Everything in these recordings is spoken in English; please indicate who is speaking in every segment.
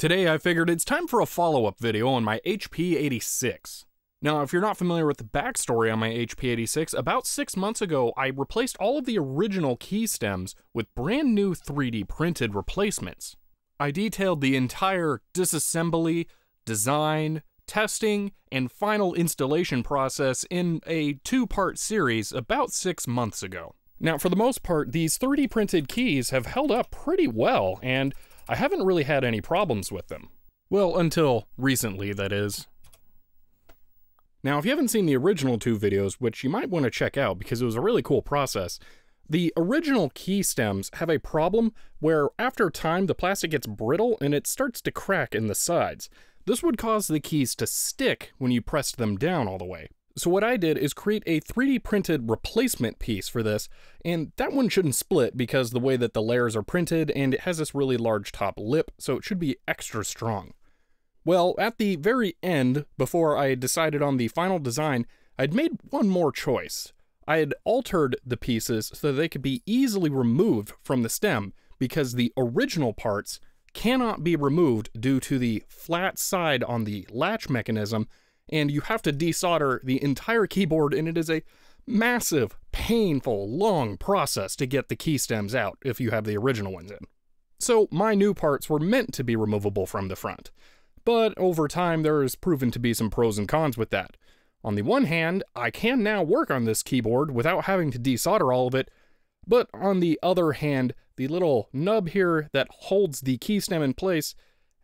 Speaker 1: Today I figured it's time for a follow-up video on my HP86. Now, if you're not familiar with the backstory on my HP86, about six months ago I replaced all of the original key stems with brand new 3D printed replacements. I detailed the entire disassembly, design, testing, and final installation process in a two-part series about six months ago. Now, for the most part, these 3D printed keys have held up pretty well, and I haven't really had any problems with them. Well, until recently, that is. Now, if you haven't seen the original two videos, which you might want to check out because it was a really cool process, the original key stems have a problem where after time the plastic gets brittle and it starts to crack in the sides. This would cause the keys to stick when you pressed them down all the way. So what I did is create a 3D printed replacement piece for this, and that one shouldn't split because the way that the layers are printed and it has this really large top lip, so it should be extra strong. Well, at the very end, before I decided on the final design, I'd made one more choice. I had altered the pieces so they could be easily removed from the stem because the original parts cannot be removed due to the flat side on the latch mechanism and you have to desolder the entire keyboard, and it is a massive, painful, long process to get the key stems out if you have the original ones in. So my new parts were meant to be removable from the front, but over time there has proven to be some pros and cons with that. On the one hand, I can now work on this keyboard without having to desolder all of it, but on the other hand, the little nub here that holds the key stem in place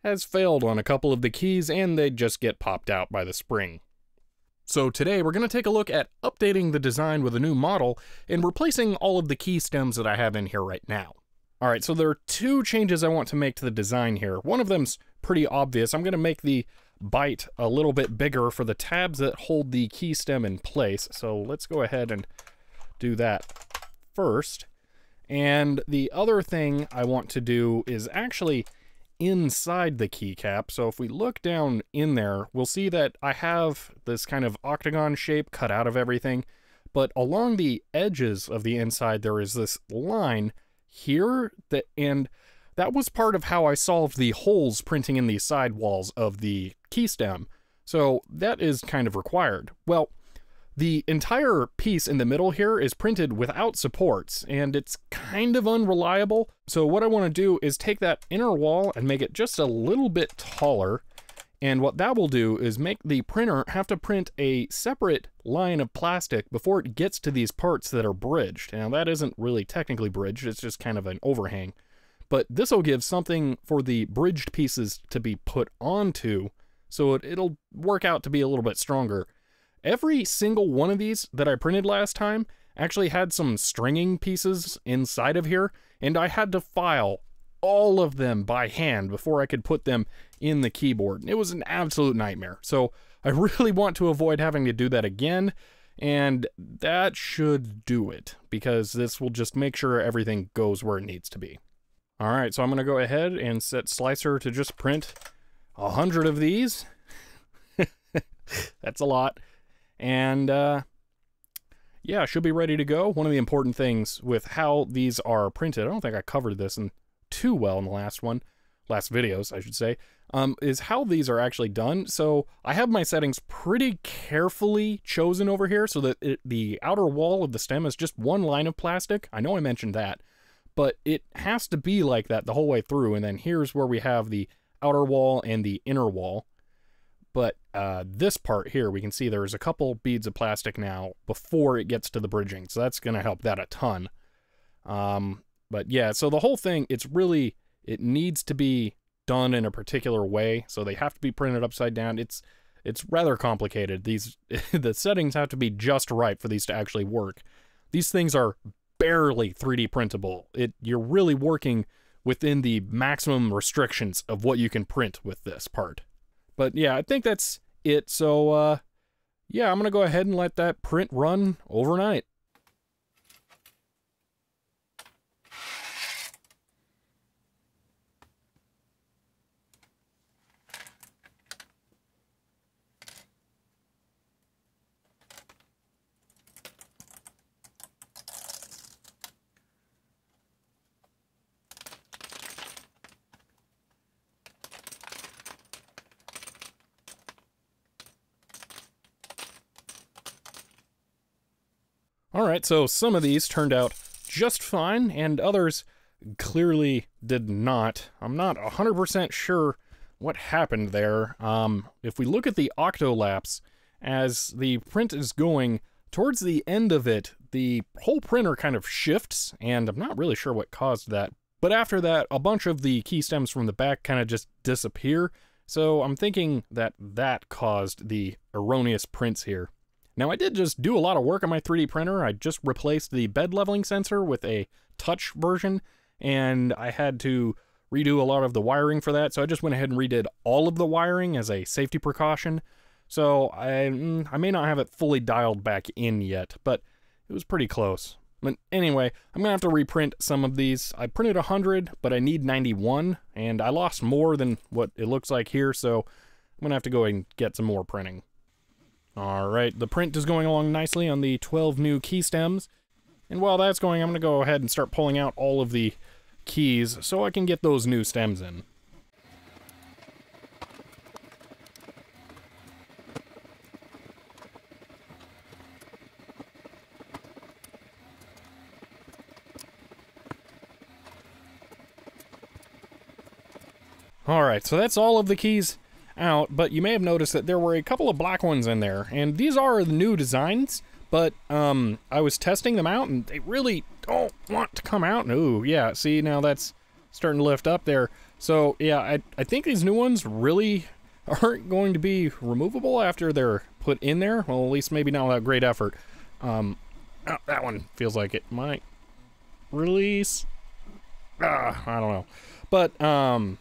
Speaker 1: has failed on a couple of the keys and they just get popped out by the spring. So today we're going to take a look at updating the design with a new model and replacing all of the key stems that I have in here right now. Alright, so there are two changes I want to make to the design here. One of them's pretty obvious. I'm going to make the bite a little bit bigger for the tabs that hold the key stem in place. So let's go ahead and do that first. And the other thing I want to do is actually inside the keycap. So if we look down in there, we'll see that I have this kind of octagon shape cut out of everything. But along the edges of the inside, there is this line here that, and that was part of how I solved the holes printing in the side walls of the key stem. So that is kind of required. Well, the entire piece in the middle here is printed without supports, and it's kind of unreliable. So what I want to do is take that inner wall and make it just a little bit taller. And what that will do is make the printer have to print a separate line of plastic before it gets to these parts that are bridged. Now that isn't really technically bridged, it's just kind of an overhang. But this will give something for the bridged pieces to be put onto, so it, it'll work out to be a little bit stronger. Every single one of these that I printed last time actually had some stringing pieces inside of here, and I had to file all of them by hand before I could put them in the keyboard. It was an absolute nightmare. So I really want to avoid having to do that again, and that should do it, because this will just make sure everything goes where it needs to be. All right, so I'm going to go ahead and set Slicer to just print a hundred of these. That's a lot. And uh, yeah, should be ready to go. One of the important things with how these are printed, I don't think I covered this in too well in the last one, last videos, I should say, um, is how these are actually done. So I have my settings pretty carefully chosen over here so that it, the outer wall of the stem is just one line of plastic. I know I mentioned that, but it has to be like that the whole way through. And then here's where we have the outer wall and the inner wall. But uh, this part here, we can see there's a couple beads of plastic now before it gets to the bridging. So that's going to help that a ton. Um, but yeah, so the whole thing, it's really, it needs to be done in a particular way. So they have to be printed upside down. It's, it's rather complicated. These, the settings have to be just right for these to actually work. These things are barely 3D printable. It, you're really working within the maximum restrictions of what you can print with this part. But yeah, I think that's it. So uh, yeah, I'm going to go ahead and let that print run overnight. Alright, so some of these turned out just fine, and others clearly did not. I'm not 100% sure what happened there. Um, if we look at the octolapse, as the print is going, towards the end of it, the whole printer kind of shifts, and I'm not really sure what caused that. But after that, a bunch of the key stems from the back kind of just disappear, so I'm thinking that that caused the erroneous prints here. Now I did just do a lot of work on my 3D printer. I just replaced the bed leveling sensor with a touch version, and I had to redo a lot of the wiring for that, so I just went ahead and redid all of the wiring as a safety precaution. So I, mm, I may not have it fully dialed back in yet, but it was pretty close. But anyway, I'm gonna have to reprint some of these. I printed 100, but I need 91, and I lost more than what it looks like here, so I'm gonna have to go and get some more printing. Alright, the print is going along nicely on the 12 new key stems. And while that's going, I'm going to go ahead and start pulling out all of the keys so I can get those new stems in. Alright, so that's all of the keys out, but you may have noticed that there were a couple of black ones in there, and these are the new designs, but um, I was testing them out, and they really don't want to come out. Oh, yeah, see, now that's starting to lift up there. So, yeah, I, I think these new ones really aren't going to be removable after they're put in there. Well, at least maybe not without great effort. Um, oh, that one feels like it might release. Ah, I don't know. But um,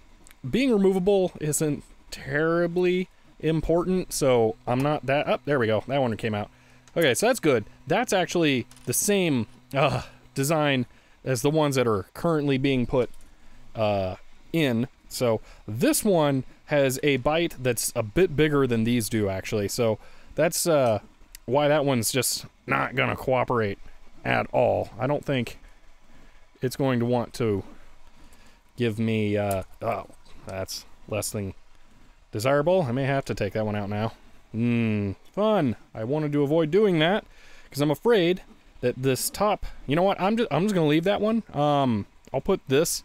Speaker 1: being removable isn't terribly important, so I'm not that... Up, oh, there we go. That one came out. Okay, so that's good. That's actually the same uh, design as the ones that are currently being put uh, in. So this one has a bite that's a bit bigger than these do, actually. So that's uh, why that one's just not going to cooperate at all. I don't think it's going to want to give me... Uh, oh, that's less than desirable. I may have to take that one out now. Mmm, fun. I wanted to avoid doing that because I'm afraid that this top, you know what? I'm just I'm just gonna leave that one. Um, I'll put this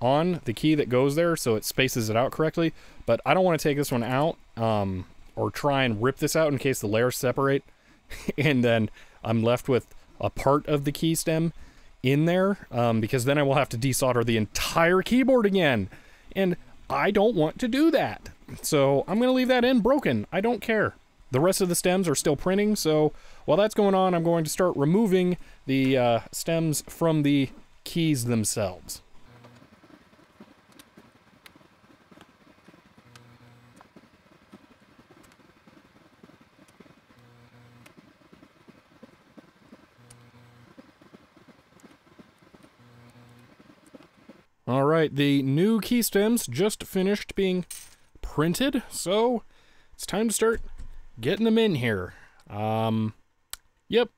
Speaker 1: on the key that goes there so it spaces it out correctly. But I don't want to take this one out um, or try and rip this out in case the layers separate, and then I'm left with a part of the key stem in there um, because then I will have to desolder the entire keyboard again. And I don't want to do that. So I'm going to leave that in broken. I don't care. The rest of the stems are still printing, so while that's going on, I'm going to start removing the uh, stems from the keys themselves. All right, the new key stems just finished being printed, so it's time to start getting them in here. Um, yep,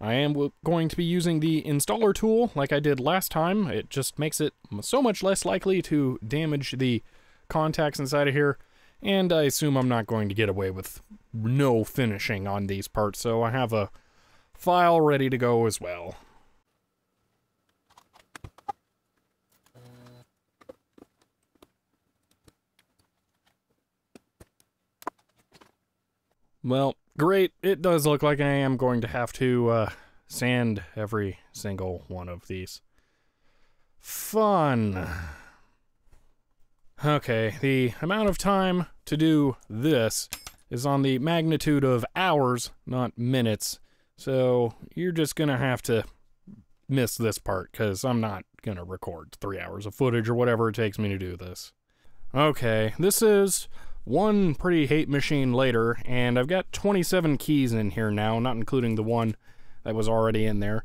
Speaker 1: I am going to be using the installer tool like I did last time. It just makes it so much less likely to damage the contacts inside of here. And I assume I'm not going to get away with no finishing on these parts, so I have a file ready to go as well. Well, great. It does look like I am going to have to uh, sand every single one of these. Fun. Okay, the amount of time to do this is on the magnitude of hours, not minutes. So you're just gonna have to miss this part because I'm not gonna record three hours of footage or whatever it takes me to do this. Okay, this is one pretty hate machine later, and I've got 27 keys in here now, not including the one that was already in there.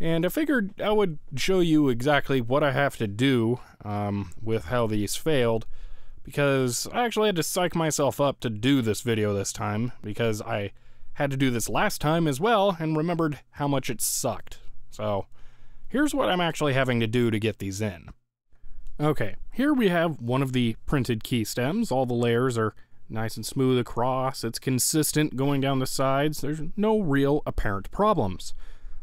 Speaker 1: And I figured I would show you exactly what I have to do um, with how these failed, because I actually had to psych myself up to do this video this time, because I had to do this last time as well, and remembered how much it sucked. So, here's what I'm actually having to do to get these in. Okay, here we have one of the printed key stems. All the layers are nice and smooth across. It's consistent going down the sides. There's no real apparent problems.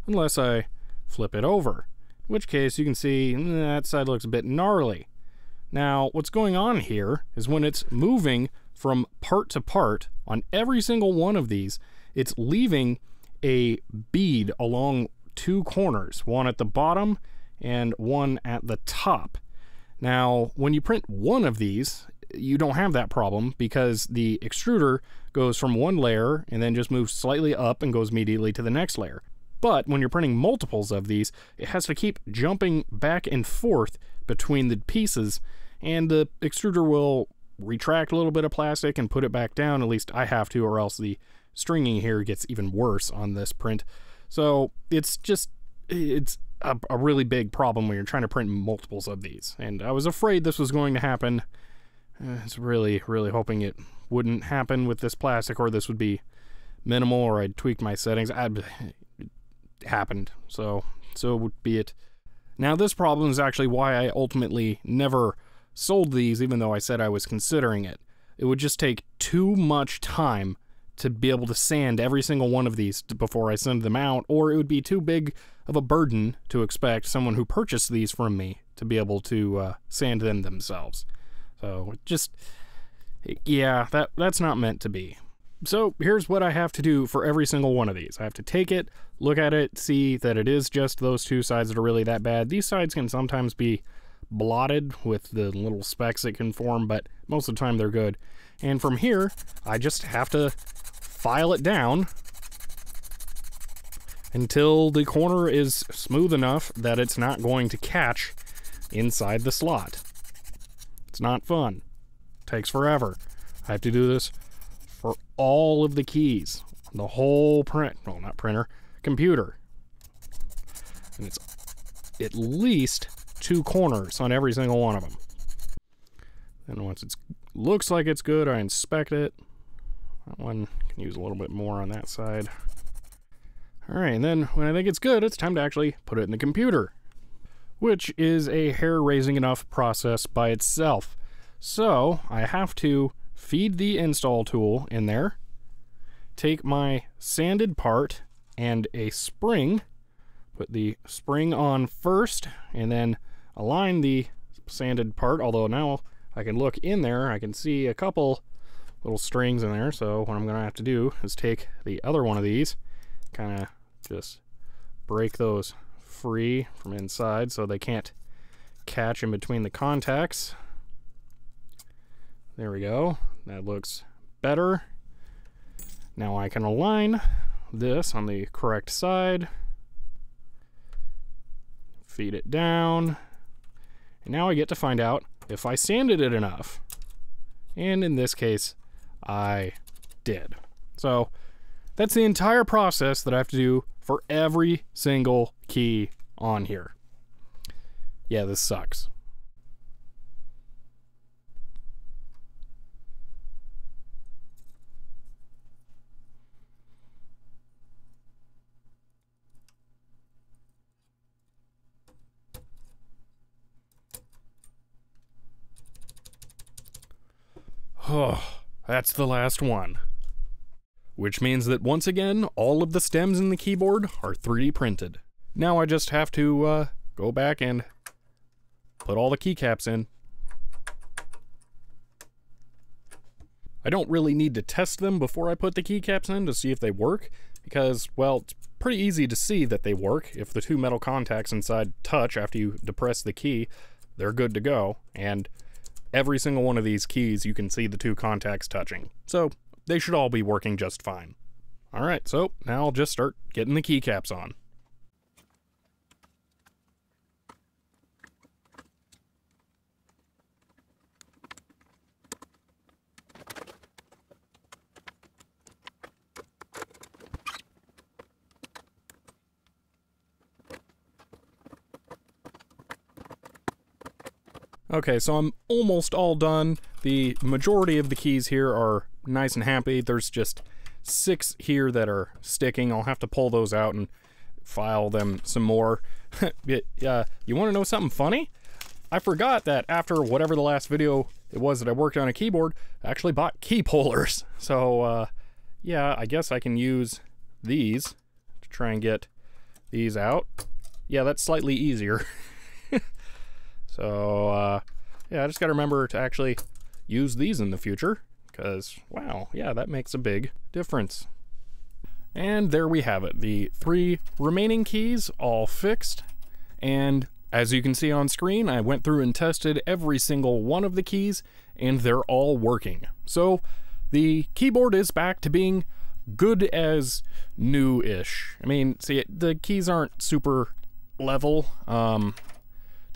Speaker 1: unless I flip it over, in which case you can see mm, that side looks a bit gnarly. Now, what's going on here is when it's moving from part to part on every single one of these, it's leaving a bead along two corners, one at the bottom and one at the top. Now, when you print one of these, you don't have that problem because the extruder goes from one layer and then just moves slightly up and goes immediately to the next layer. But when you're printing multiples of these, it has to keep jumping back and forth between the pieces, and the extruder will retract a little bit of plastic and put it back down. At least I have to, or else the stringing here gets even worse on this print. So it's just, it's a, a, really big problem when you're trying to print multiples of these. And I was afraid this was going to happen. I was really, really hoping it wouldn't happen with this plastic or this would be minimal or I'd tweak my settings. I'd, it happened. So, so would be it. Now this problem is actually why I ultimately never sold these even though I said I was considering it. It would just take too much time to be able to sand every single one of these before I send them out, or it would be too big of a burden to expect someone who purchased these from me to be able to uh, sand them themselves. So just, yeah, that that's not meant to be. So here's what I have to do for every single one of these. I have to take it, look at it, see that it is just those two sides that are really that bad. These sides can sometimes be blotted with the little specks it can form, but most of the time they're good. And from here, I just have to file it down until the corner is smooth enough that it's not going to catch inside the slot. It's not fun. takes forever. I have to do this for all of the keys. The whole print, well, not printer, computer. And it's at least two corners on every single one of them. And once it looks like it's good, I inspect it. That one can use a little bit more on that side. All right, and then when I think it's good, it's time to actually put it in the computer, which is a hair-raising enough process by itself. So I have to feed the install tool in there, take my sanded part and a spring, put the spring on first, and then align the sanded part, although now I can look in there, I can see a couple little strings in there. So what I'm going to have to do is take the other one of these, kind of just break those free from inside so they can't catch in between the contacts. There we go. That looks better. Now I can align this on the correct side. Feed it down. And now I get to find out if I sanded it enough. And in this case, I did. So that's the entire process that I have to do for every single key on here. Yeah, this sucks. Oh. That's the last one. Which means that once again, all of the stems in the keyboard are 3D printed. Now I just have to uh, go back and put all the keycaps in. I don't really need to test them before I put the keycaps in to see if they work, because, well, it's pretty easy to see that they work. If the two metal contacts inside touch after you depress the key, they're good to go, and every single one of these keys, you can see the two contacts touching. So they should all be working just fine. All right, so now I'll just start getting the keycaps on. Okay, so I'm almost all done. The majority of the keys here are nice and happy. There's just six here that are sticking. I'll have to pull those out and file them some more. uh, you want to know something funny? I forgot that after whatever the last video it was that I worked on a keyboard, I actually bought key pullers. So, uh, yeah, I guess I can use these to try and get these out. Yeah, that's slightly easier. so, uh, yeah, I just got to remember to actually use these in the future because, wow, yeah, that makes a big difference. And there we have it, the three remaining keys all fixed. And as you can see on screen, I went through and tested every single one of the keys and they're all working. So the keyboard is back to being good as new-ish. I mean, see, the keys aren't super level, um,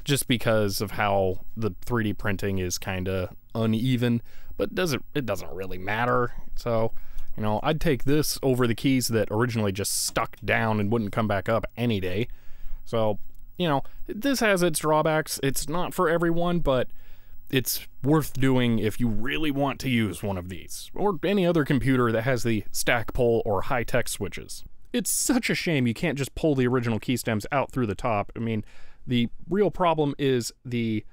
Speaker 1: just because of how the 3D printing is kind of uneven, but doesn't it doesn't really matter. So, you know, I'd take this over the keys that originally just stuck down and wouldn't come back up any day. So, you know, this has its drawbacks. It's not for everyone, but it's worth doing if you really want to use one of these, or any other computer that has the Stackpole or Hitek switches. It's such a shame you can't just pull the original key stems out through the top. I mean, the real problem is the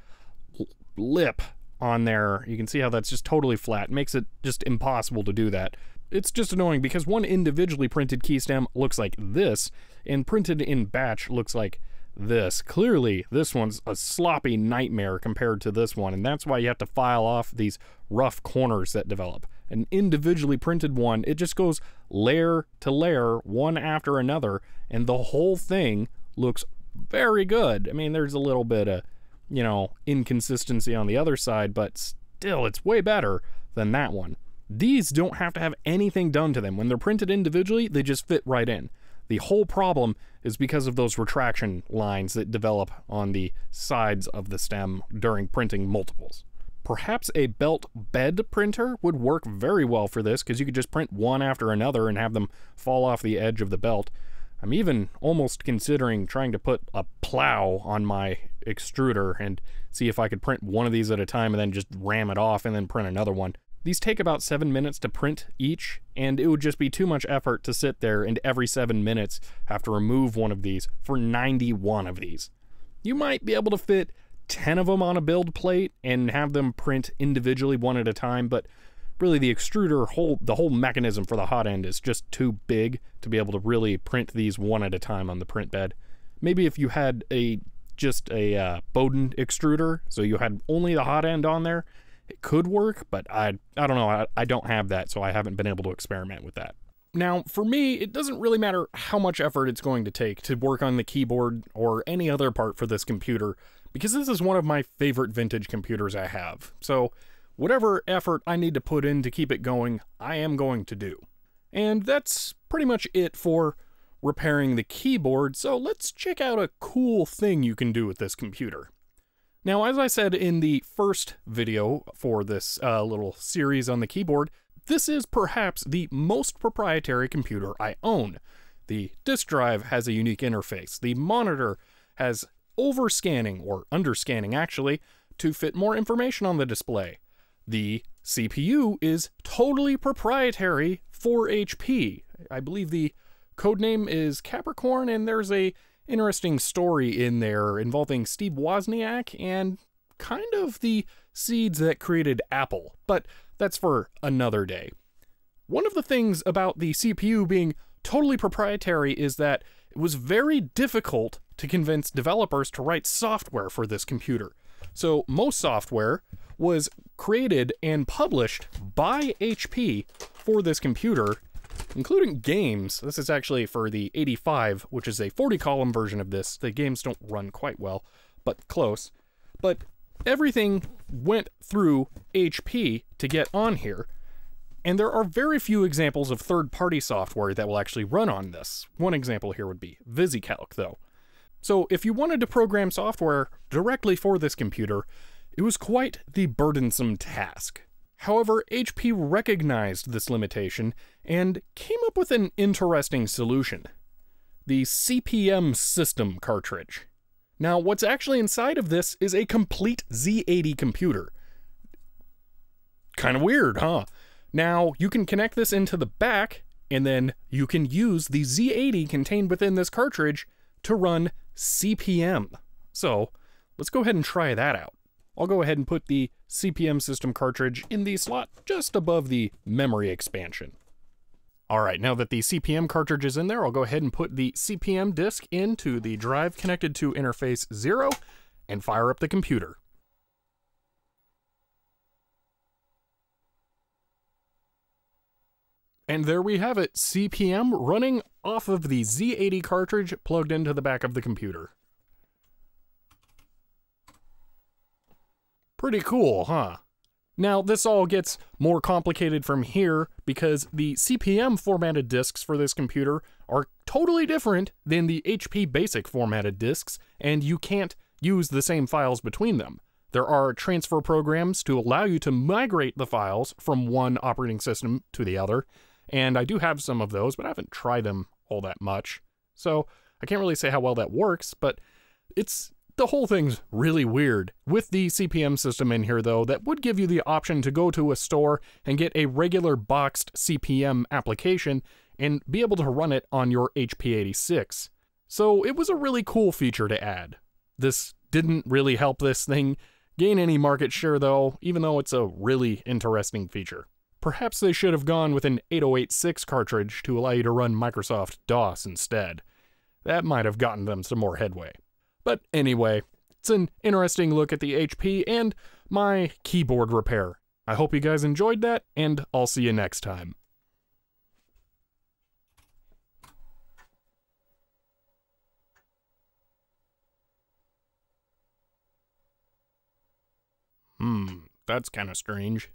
Speaker 1: lip on there. You can see how that's just totally flat. It makes it just impossible to do that. It's just annoying because one individually printed key stem looks like this, and printed in batch looks like this. Clearly, this one's a sloppy nightmare compared to this one, and that's why you have to file off these rough corners that develop. An individually printed one, it just goes layer to layer, one after another, and the whole thing looks very good. I mean, there's a little bit of, you know, inconsistency on the other side, but still, it's way better than that one. These don't have to have anything done to them. When they're printed individually, they just fit right in. The whole problem is because of those retraction lines that develop on the sides of the stem during printing multiples. Perhaps a belt bed printer would work very well for this because you could just print one after another and have them fall off the edge of the belt. I'm even almost considering trying to put a plow on my extruder and see if I could print one of these at a time and then just ram it off and then print another one. These take about seven minutes to print each, and it would just be too much effort to sit there and every seven minutes have to remove one of these for 91 of these. You might be able to fit 10 of them on a build plate and have them print individually one at a time, but really the extruder whole the whole mechanism for the hot end is just too big to be able to really print these one at a time on the print bed. Maybe if you had a just a uh, Bowden extruder, so you had only the hot end on there, it could work, but I I don't know. I, I don't have that, so I haven't been able to experiment with that. Now, for me, it doesn't really matter how much effort it's going to take to work on the keyboard or any other part for this computer, because this is one of my favorite vintage computers I have. So, whatever effort I need to put in to keep it going, I am going to do. And that's pretty much it for repairing the keyboard, so let's check out a cool thing you can do with this computer. Now, as I said in the first video for this uh, little series on the keyboard, this is perhaps the most proprietary computer I own. The disk drive has a unique interface. The monitor has overscanning, or underscanning actually, to fit more information on the display. The CPU is totally proprietary for HP. I believe the codename is Capricorn, and there's a interesting story in there involving Steve Wozniak and kind of the seeds that created Apple, but that's for another day. One of the things about the CPU being totally proprietary is that it was very difficult to convince developers to write software for this computer. So most software was created and published by HP for this computer including games. This is actually for the 85, which is a 40 column version of this. The games don't run quite well, but close. But everything went through HP to get on here. And there are very few examples of third party software that will actually run on this. One example here would be VisiCalc, though. So if you wanted to program software directly for this computer, it was quite the burdensome task. However, HP recognized this limitation and came up with an interesting solution the CP/M system cartridge. Now, what's actually inside of this is a complete Z80 computer. Kind of weird, huh? Now, you can connect this into the back, and then you can use the Z80 contained within this cartridge to run CP/M. So, let's go ahead and try that out. I'll go ahead and put the CP/M system cartridge in the slot just above the memory expansion. Alright, now that the CP/M cartridge is in there, I'll go ahead and put the CP/M disk into the drive connected to interface 0 and fire up the computer. And there we have it, CP/M running off of the Z80 cartridge plugged into the back of the computer. Pretty cool, huh? Now, this all gets more complicated from here because the CP/M formatted disks for this computer are totally different than the HP Basic formatted disks, and you can't use the same files between them. There are transfer programs to allow you to migrate the files from one operating system to the other, and I do have some of those, but I haven't tried them all that much. So I can't really say how well that works, but it's the whole thing's really weird. With the CP/M system in here, though, that would give you the option to go to a store and get a regular boxed CP/M application and be able to run it on your HP86. So it was a really cool feature to add. This didn't really help this thing gain any market share, though, even though it's a really interesting feature. Perhaps they should have gone with an 8086 cartridge to allow you to run Microsoft DOS instead. That might have gotten them some more headway. But anyway, it's an interesting look at the HP and my keyboard repair. I hope you guys enjoyed that, and I'll see you next time. Hmm, that's kind of strange.